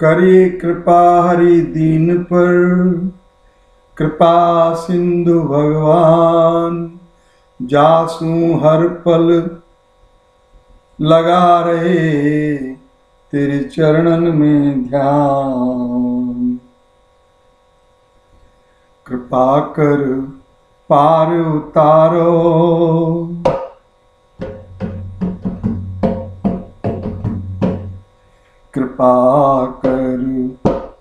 करिए कृपा हरि दीन पर। कृपा सिंधु भगवान, जासू हर पल लगा रहे तेरे चरणन में ध्यान। कृपा कर पार उतारो। कृपा कर,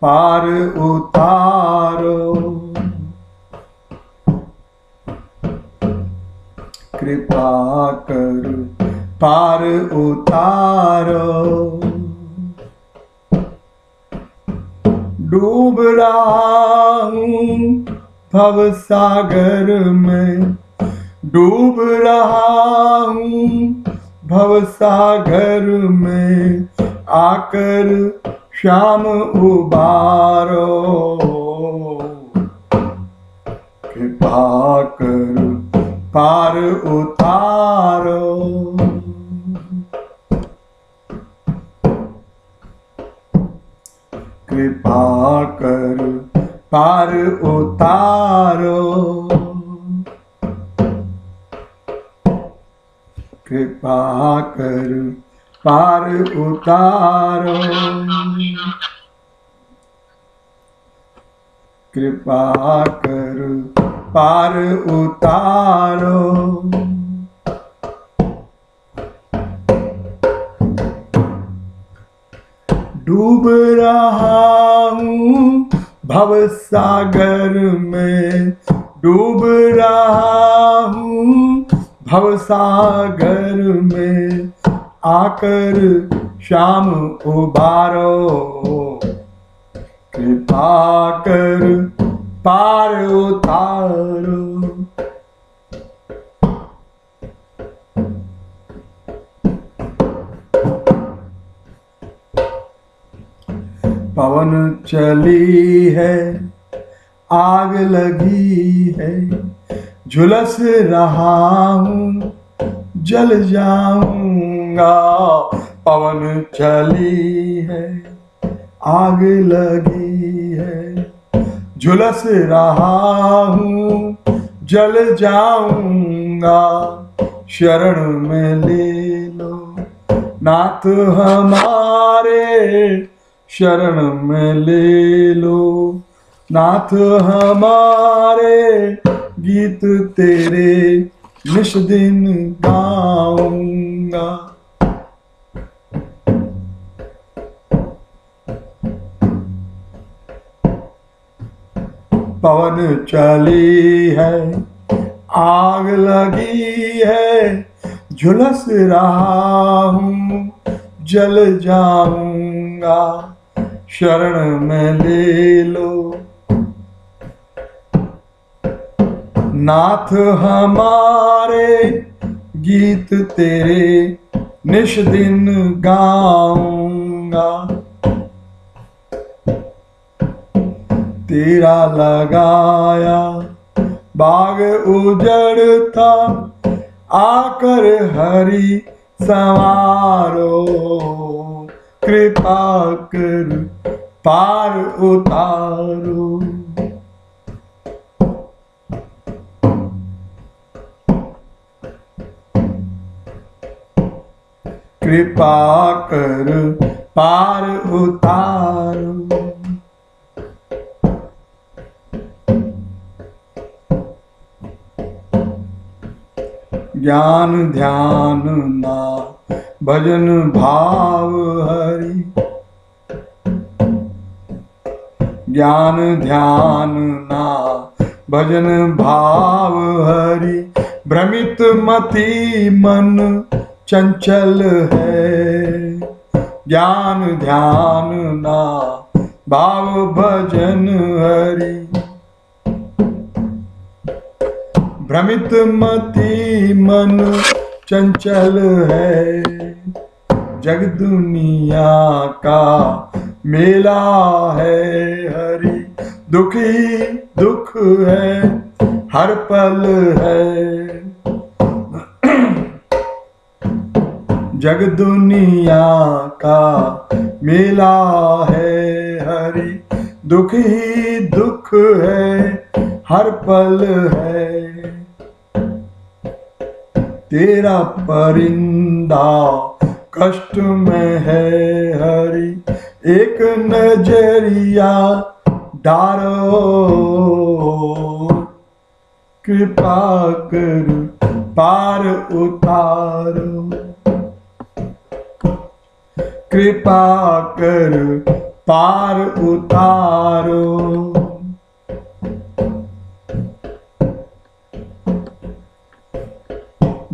पार उतारो। कृपा कर, पार उतारो। डूब रहा हूँ भव सागर में डूब रहा हूँ भव सागर में आकर श्याम उबारो। कृपा कर पार उतारो। कृपा कर पार उतारो। कृपा कर पार उतारो। कृपा कर पार उतारो। डूब रहा हूँ भव सागर में। डूब रहा हूँ भव सागर में। आकर शाम उबारो। कृपा कर पार उतारो। पवन चली है, आग लगी है, झुलस रहा हूँ, जल जाऊँगा पवन चली है, आग लगी है। झुलस रहा हूँ, जल जाऊँगा, शरण में ले लो। नाथ हमारे शरण में ले लो। नाथ हमारे गीत तेरे निश दिन गाऊँगा। पवन चली है, आग लगी है, झुलस रहा हूँ जल जाऊँगा, शरण में ले लो। नाथ हमारे गीत तेरे निश दिन गाऊँगा तेरा लगाया। बाग उजड़ता आकर हरि संवारो। कृपा कर पार उतारो। कृपा कर पार उतारो। ज्ञान ध्यान ना, भजन भाव हरि। ज्ञान ध्यान ना, भजन भाव हरि। भ्रमित मति मन चंचल है। ज्ञान ध्यान ना, भाव भजन हरि। भ्रमित मति मन चंचल है। जग दुनिया का मेला है, हरि दुखी दुख है, हर पल है। जग दुनिया का मेला है दुख दुखी दुख है। हर पल है। तेरा परिंदा कष्ट में है हरी। एक नज़रिया डारो। कृपा कर पार उतारो। कृपा कर पार उतारो।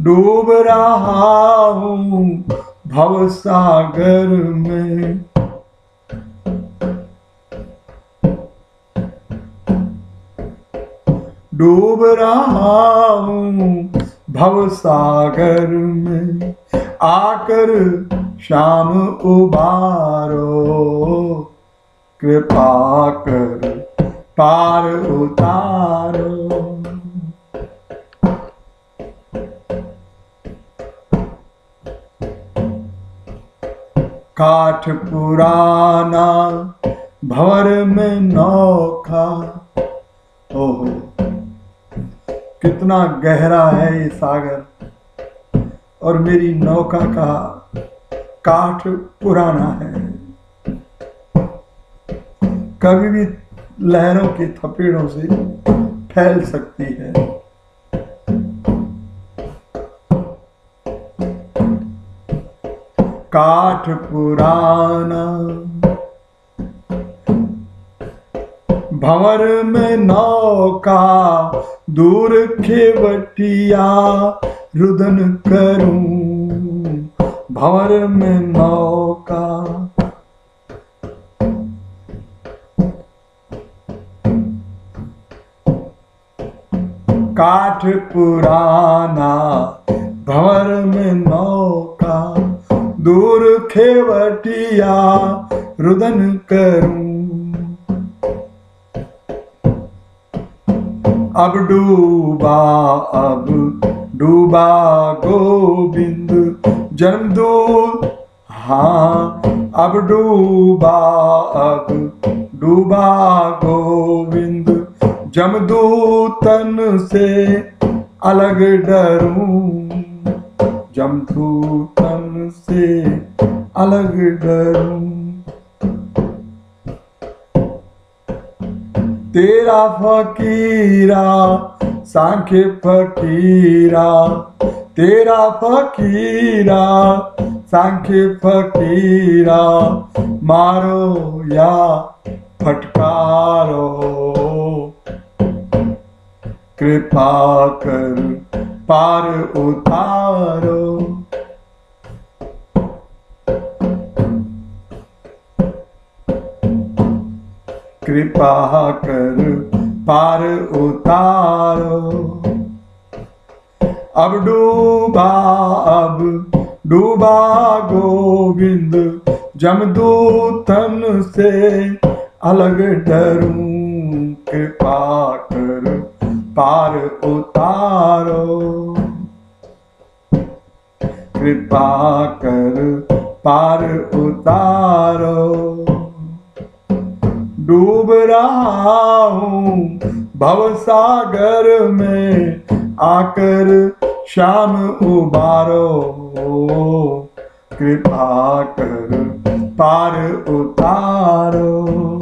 डूब रहा हूँ भव सागर में। डूब रहा हूँ भव सागर में। आकर शाम उबारो, कृपा कर, पार उतारो। काठ पुराना भवर में नौखा। ओहो, कितना गहरा है ये सागर। और मेरी नौका का काठ पुराना है। कभी भी लहरों की थपेड़ों से फैल सकती है। काठ पुराना भंवर में नौका, दूर खेवटिया, रुदन करूँ। भंवर में नौका। काठ पुराना, भंवर में नौका। दूर खेवटिया रुदन करूँ। अब डूबा अब डूबा गोविंद जन्मदूत हाँ अब डूबा अब डूबा गोविंद जमदूतन से अलग डरूं। जमदूतन से अलग डरूं। तेरा फकीरा सांख्य फकीरा। तेरा फकीरा सांख्य फकीरा। मारो या फटकारो। कृपा कर पार उतारो। कृपा कर पार उतारो। अब डूबा अब डूबा गोविंद, जमदूतन से अलग डरू। कृपा कर पार उतारो। कृपा कर पार उतारो। डूब रहा हूँ भव सागर में, आकर शाम उबारो। कृपा कर पार उतारो।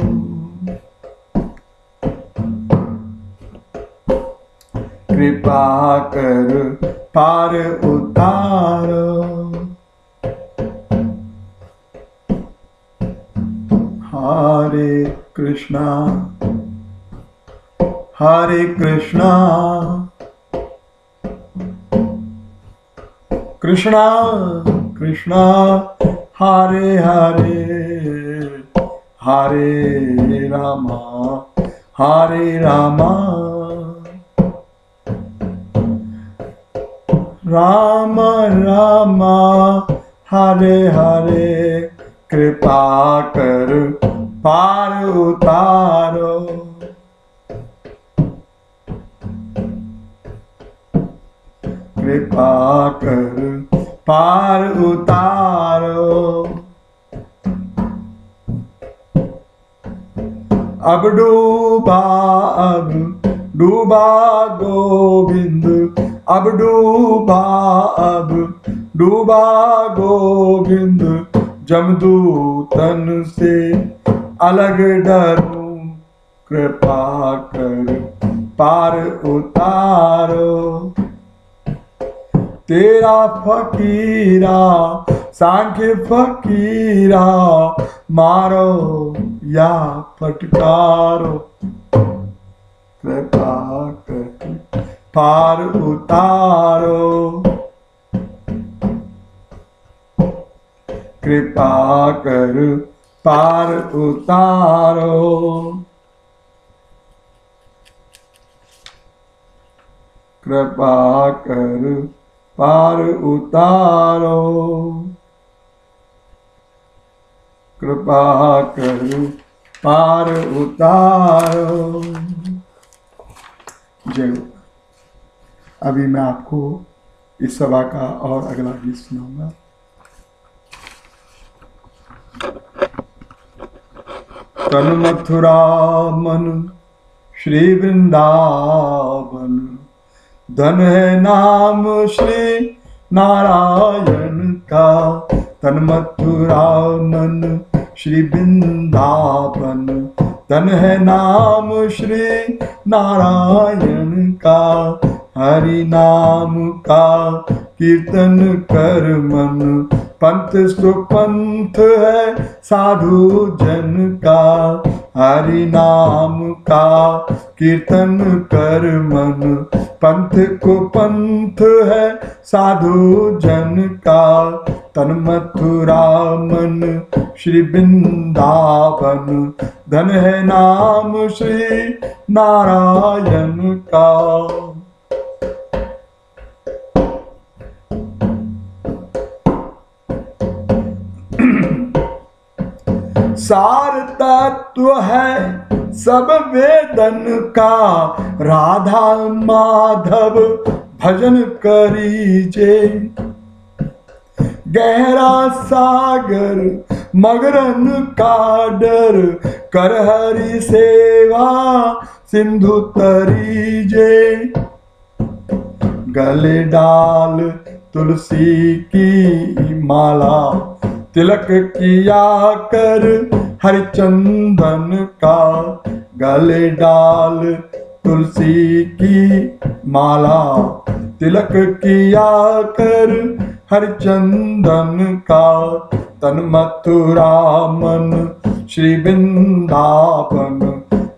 कर पार उतारो। हरे कृष्णा हरे कृष्णा। कृष्णा कृष्णा, हरे हरे हरे रामा हरे रामा। राम राम, हरे हरे, कृपा कर, पार उतारो। कृपा कर, पार उतारो। अब डूबा अब डूबा गोविंद अब डूबा अब डूबा गोविंद, जमदूतन से अलग डरूं, कृपा कर पार उतारो। तेरा फकीरा, सांख्य फकीरा, मारो या फटकारो। कृपा कर पार उतारो। कृपा कर पार उतारो। कृपा कर पार उतारो। कृपा कर पार उतारो। जय। अभी मैं आपको इस सभा का और अगला गीत सुनाऊँगा। तन मथुरा मन श्री वृंदावन, धन है नाम श्री नारायण का। तन मथुरा मन श्री वृंदावन, धन है नाम श्री नारायण का। हरि नाम का कीर्तन कर मन। पंथ सुपंथ है साधु जन का। हरि नाम का कीर्तन कर मन। पंथ को पंथ है साधु जन का। तन मथुरा मन श्री वृंदावन धन है नाम श्री नारायण का। सार तत्व है सब वेदन का। राधा माधव, भजन करीजे। गहरा सागर, मगरन का डर। कर हरि सेवा, सिंधु तरीजे। गले डाल तुलसी की माला तिलक किया कर हरिचंदन का गले डाल तुलसी की माला। तिलक किया कर हरिचंदन का तन मथुरा मन श्री वृंदावन।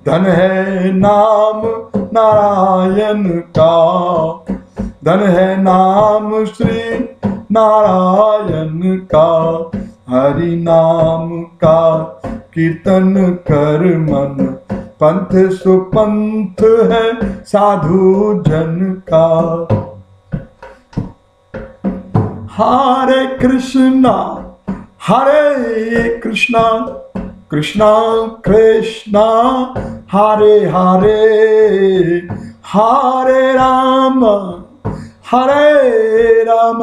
धन है नाम नारायण का। धन है नाम श्री नारायण का। हरि नाम का कीर्तन कर मन। पंथ सुपंथ है साधु जन का। हरे कृष्णा हरे कृष्णा कृष्णा कृष्णा, हरे हरे हरे राम हरे राम।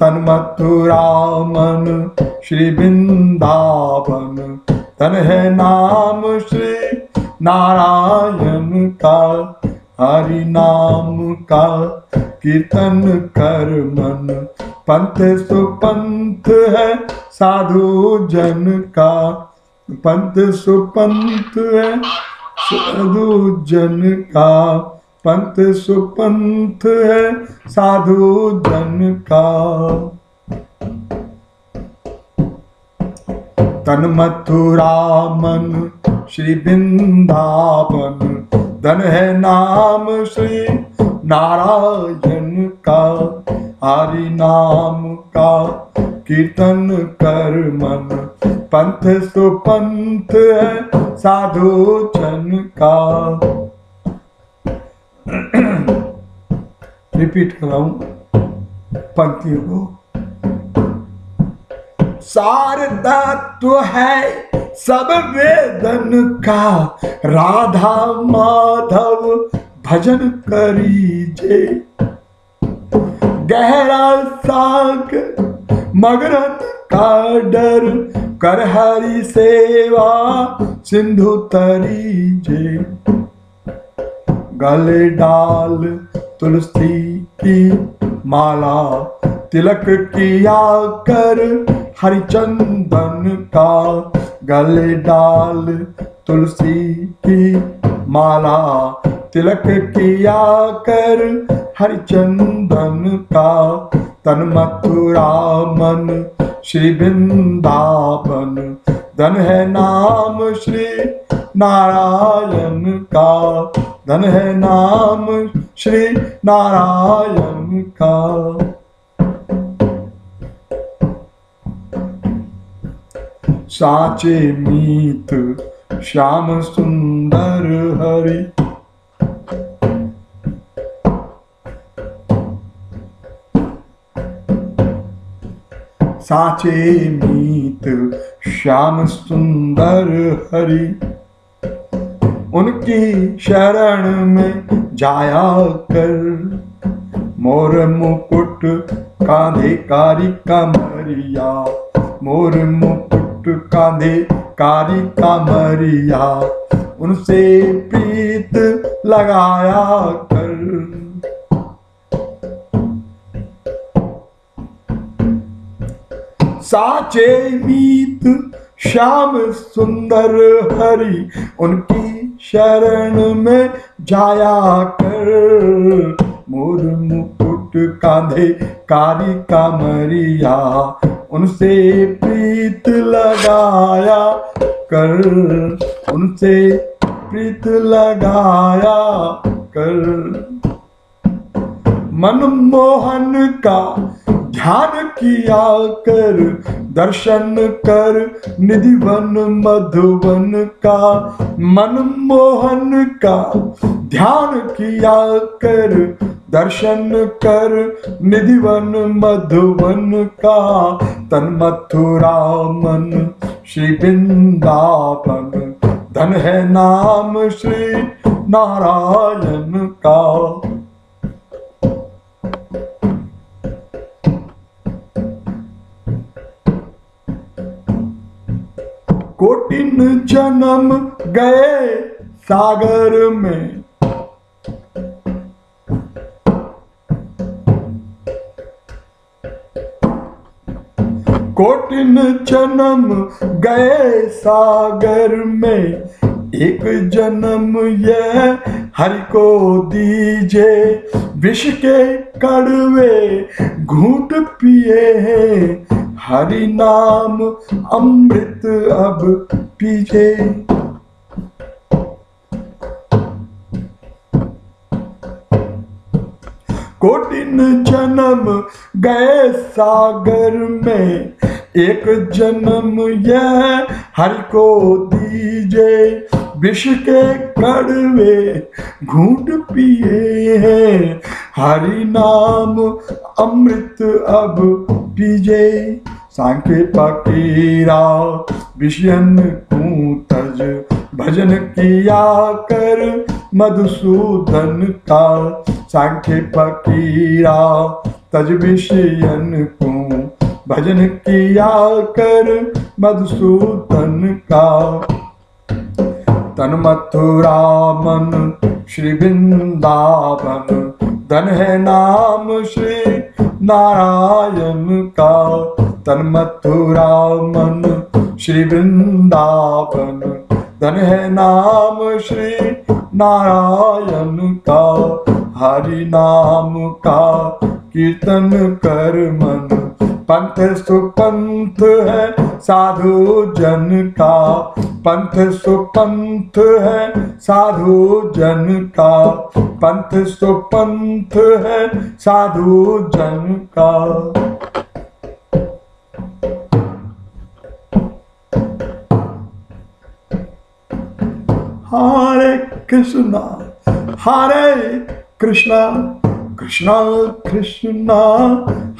तन मथुरा मन श्री वृंदावन। तन है नाम श्री नारायण का, हरि नाम का कीर्तन कर मन। पंथ सुपंथ है साधु जन का, पंथ सुपंथ है साधु जन का। पंथ सुपंथ है साधु जन का। तन मथुरा मन श्री वृंदावन धन है नाम श्री नारायण का। हरि नाम का कीर्तन कर मन, पंथ सुपंथ है साधु जन का। रिपीट कर रहा हूँ। पंक्तियों को। सार तत्व है सब वेदन का। राधा माधव, भजन करीजे। गहरा साग, मगरत का डर। कर हरि सेवा, सिंधु तरीजे। गले डाल, तुलसी की माला, तिलक किया कर हरिचंदन का गले डाल, तुलसी की माला, तिलक किया कर हरिचंदन का तन मथुरा मन श्री वृंदावन, धन है नाम श्री नारायण का धन है नाम श्री नारायण का। साचे मीत श्याम सुंदर हरि। साचे मीत श्याम सुंदर हरि। उनकी शरण में जाया कर। मोर मुकुट कांधे कारी कमरिया मोर मुकुट कांधे कारी कमरिया उनसे प्रीत लगाया कर। साचे मीत, श्याम सुंदर हरि, उनकी शरण में जाया कर। मोर मुकुट कांधे, कारी कामरिया उनसे प्रीत लगाया कर। उनसे प्रीत लगाया कर। मनमोहन का ध्यान किया कर, दर्शन कर, निधिवन मधुवन का, मनमोहन का। ध्यान किया कर, दर्शन कर, निधिवन मधुवन का। तन मथुरा मन श्री वृंदावन, धन है नाम श्री नारायण का। कोटिन जन्म गए सागर में। कोटिन जन्म गए सागर में। एक जन्म यह हरि को दीजे, विष के कड़वे घूट पिए हैं। हरि नाम अमृत अब पीजे कोटिन जन्म गए सागर में, एक जन्म यह हरि को दीजे विष के कड़वे घूट पिए हैं। हरि नाम अमृत अब पीजे। सांखे पकीरा विषयन कूतज। भजन किया कर मधुसूदन का। सांखे पकीरा तज विषयन को। भजन किया कर मधुसूदन का। तन मथुरा मन श्री वृंदावन धन है नाम श्री नारायण का। तन मथुरा मन श्री वृंदावन धन है नाम श्री नारायण का। हरि नाम का कीर्तन कर मन। पंथ सुपंथ है साधु जन का। पंथ सुपंथ है साधु जन का। पंथ सुपंथ है साधु जन का। हरे Krishna Hare Krishna Krishna Krishna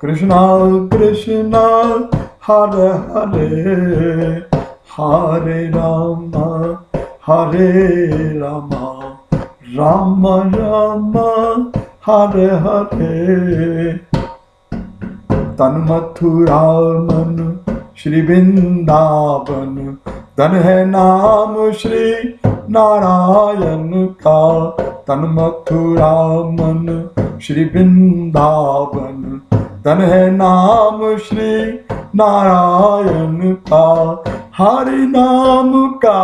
Krishna Krishna, Hare Hare Hare Ram हरे राम राम राम, हरे हरे। तन मथुरा मन श्री वृंदावन धन है नाम श्री नारायण का। तन मथुरा मन श्री वृंदावन धन है नाम श्री नारायण का हरि नाम का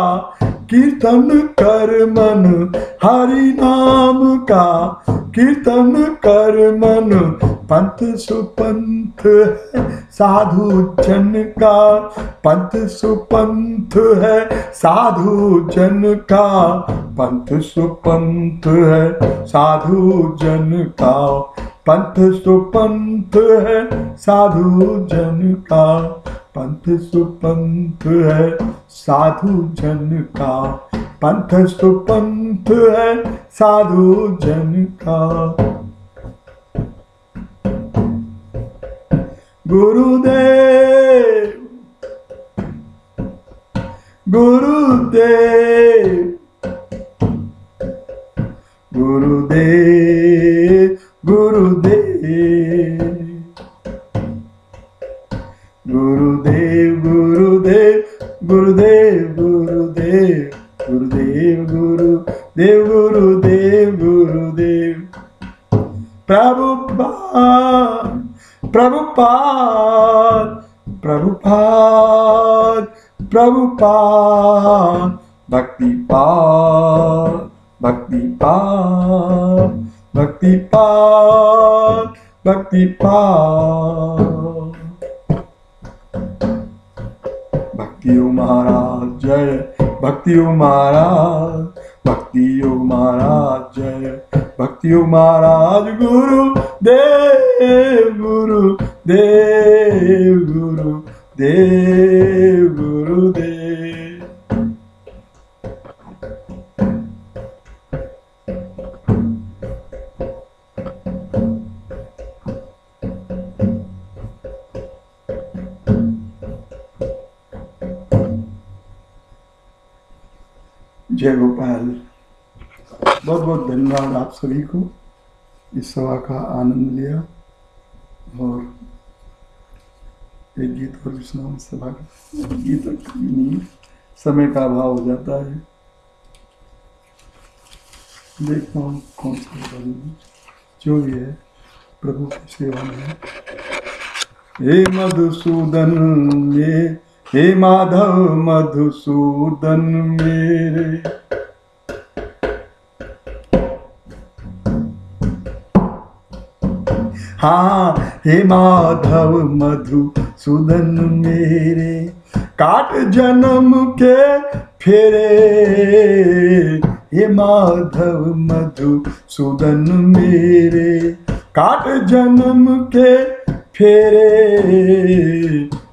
कीर्तन कर मन, हरि नाम का। कीर्तन कर मन पंथ सुपंथ है, साधु जन का। पंथ सुपंथ है, साधु जन का। पंथ सुपंथ है, साधु जन का। पंथ सुपंथ है, साधु जन का। पंथ सुपंथ है साधु जन का। पंथ सुपंथ है साधु जन का। गुरुदेव गुरुदेव गुरुदेव। प्रभुपाद प्रभुपाद प्रभुपाद प्रभुपाद। भक्ति पाद भक्ति पाद भक्ति पाद भक्ति पाद भक्तियो महाराज, जय। भक्तियो महाराज भक्तियो महाराज, जय। Bhakti Maharaj Guru Dev Guru Dev Guru Dev सभा ये तक नहीं? समय का अभाव हो जाता है। देखता हूँ कौन सा जो भी है, प्रभु की सेवा में हे। मधुसूदन ये हे माधव मधुसूदन मेरे। हाँ हे माधव मधुसूदन मेरे, काट जन्म के फेरे। हे माधव मधुसूदन मेरे, काट जन्म के फेरे।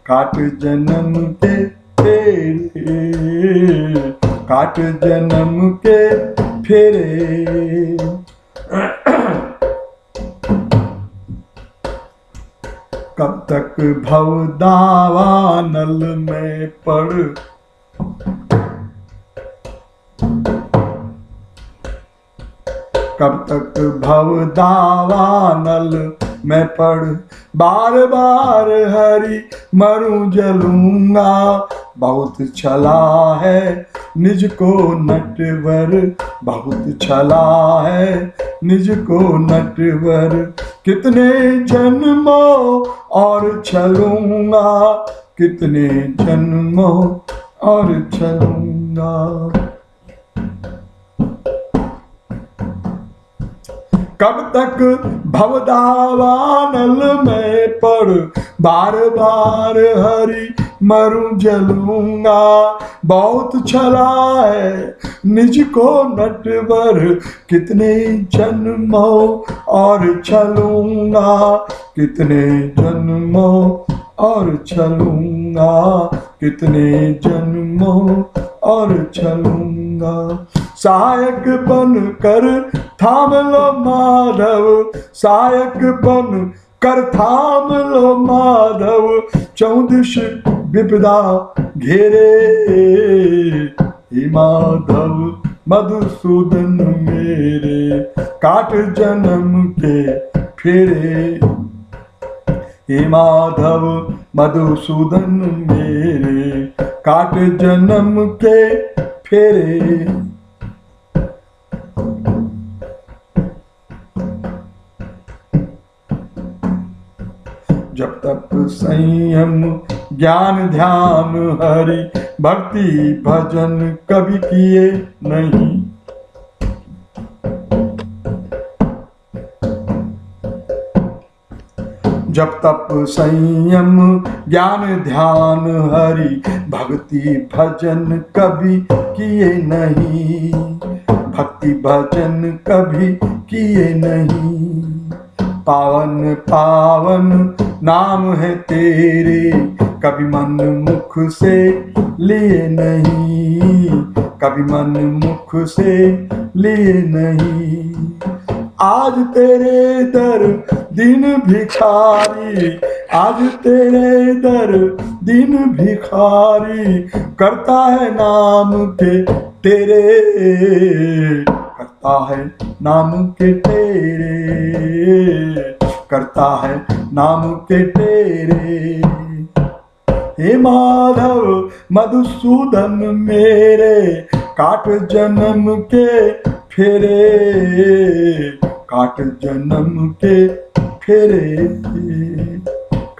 काट जन्म के फेरे, काट जन्म के फेरे। कब तक भव दावानल में पड़ कब तक भव दावानल में पड़ बार बार हरी मरू जलूँगा। बहुत छला है निज को नटवर। बहुत छला है निज को नटवर। कितने जन्मों और छलूँगा, कितने जन्मों और छलूँगा। कब तक भवदावानल में पड़ बार बार हरि मरु जलूँगा। बहुत छला है निज को नटवर। कितने जन्मों और छलूँगा। कितने जन्मों और छलूँगा। कितने जन्मों और छलूँगा। सहायक बन कर थाम लो माधव। सहायक बन कर थाम लो माधव, चौदिश विपदा घेरे। माधव, मधुसूदन मेरे, काट जन्म के फेरे। हे माधव, मधुसूदन मेरे, काट जन्म के फेरे। तक संयम, ज्ञान, ध्यान, हरि, भक्ति, भजन कभी किए नहीं। जब तप संयम, ज्ञान, ध्यान, हरि, भक्ति, भजन कभी किए नहीं। भक्ति, भजन कभी किए नहीं। पावन पावन, नाम है तेरे। कभी मन मुख से लिए नहीं, कभी मन मुख से लिए नहीं। आज तेरे दर दिन भिखारी, आज तेरे दर दिन भिखारी, करता है नाम के तेरे। करता है नाम के तेरे, करता है नाम के तेरे। हे माधव मधुसूदन मेरे, काट जन्म के फेरे, काट जन्म के फेरे,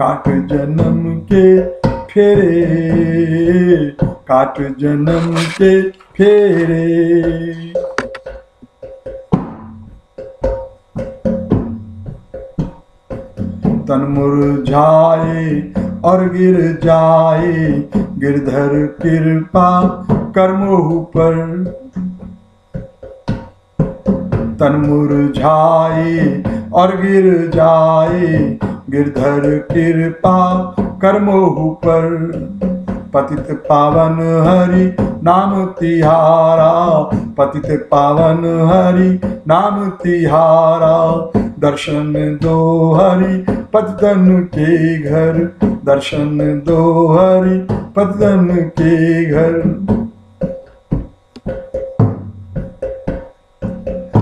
काट जन्म के फेरे, काट जन्म के फेरे। तन मुरझाए और गिर जाए। गिरधर कृपा कर्मों पर तन मुरझाए और गिर जाए। गिरधर कृपा कर्मों पर पतित पावन हरि नाम तिहारा। पतित पावन हरि नाम तिहारा। दर्शन दो हरि पतन के घर, दर्शन दो हरि पतन के घर।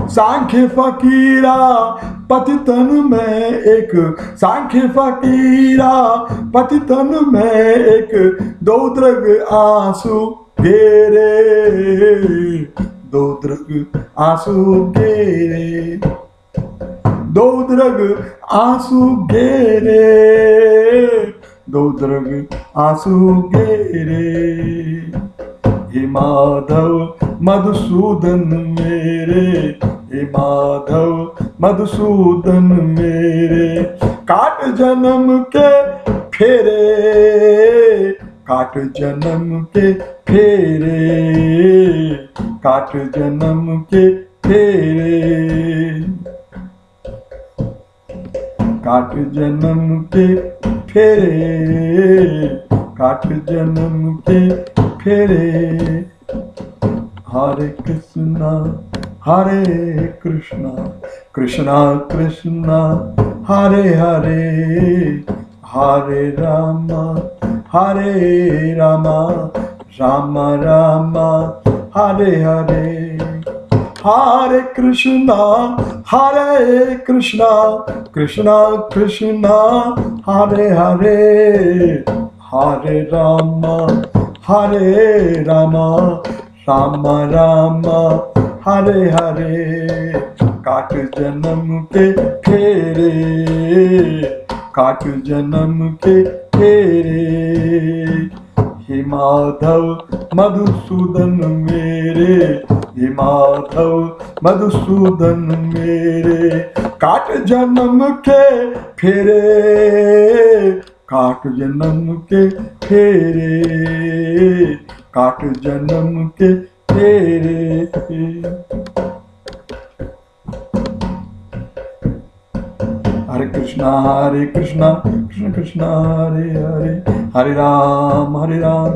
सांख्य फकीरा, पतितन में एक। सांख्य फकीरा, पतितन में एक। दो द्रग आँसू गेरे दो द्रग आँसू गेरे दो द्रग आँसू गेरे दो द्रग आँसू गेरे हे माधव मधुसूदन मेरे। हे माधव मधुसूदन मेरे। काट जन्म के फेरे। काट जन्म के फेरे। काट जन्म के फेरे। काट जन्म के फेरे, काट जन्म के फेरे। हरे कृष्णा हरे कृष्णा कृष्णा कृष्णा, हरे हरे। हरे रामा हरे रामा, राम राम, हरे हरे। हरे कृष्णा हरे कृष्णा कृष्णा कृष्णा, हरे हरे हरे राम हरे राम राम राम, हरे हरे, काट जन्म के फेरे, काट जन्म के फेरे। हे माधव, मधुसूदन मेरे। हे माधव, मधुसूदन मेरे। काट जन्म के फेरे, काट जन्म के फेरे। काट जन्म के फेरे। कृष्णा, हरे कृष्णा, कृष्ण कृष्णा, हरे हरे हरे राम हरे राम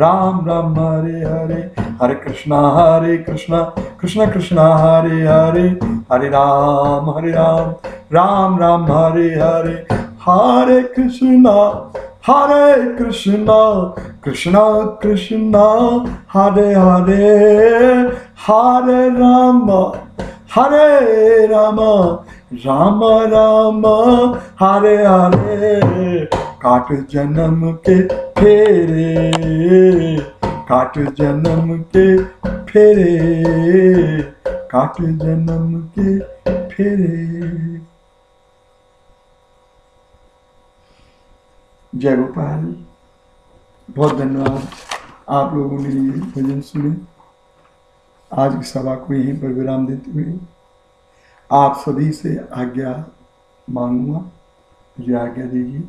राम राम, हरे हरे हरे कृष्णा हरे कृष्णा, कृष्ण कृष्णा, हरे हरे हरे राम हरे राम राम राम, हरे हरे हरे कृष्णा हरे कृष्णा कृष्णा कृष्णा, हरे हरे हरे राम हरे राम राम राम, हरे हरे, काट जन्म के फेरे, काट जन्म के फेरे, काट जन्म के फेरे। जय गोपाल, बहुत धन्यवाद आप लोगों ने भजन सुने। आज की सभा को यहीं पर विराम देते हुए आप सभी से आज्ञा मांगूँगा, मुझे आज्ञा दीजिए।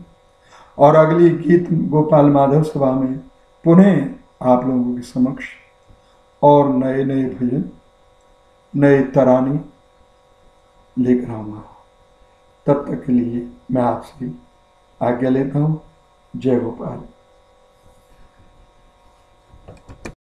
और अगली गीत गोपाल माधव सभा में पुनः आप लोगों के समक्ष और नए नए भजन, नए तराने लेकर आऊँगा। तब तक के लिए मैं आपसे आज्ञा लेता हूँ। जय गोपाल।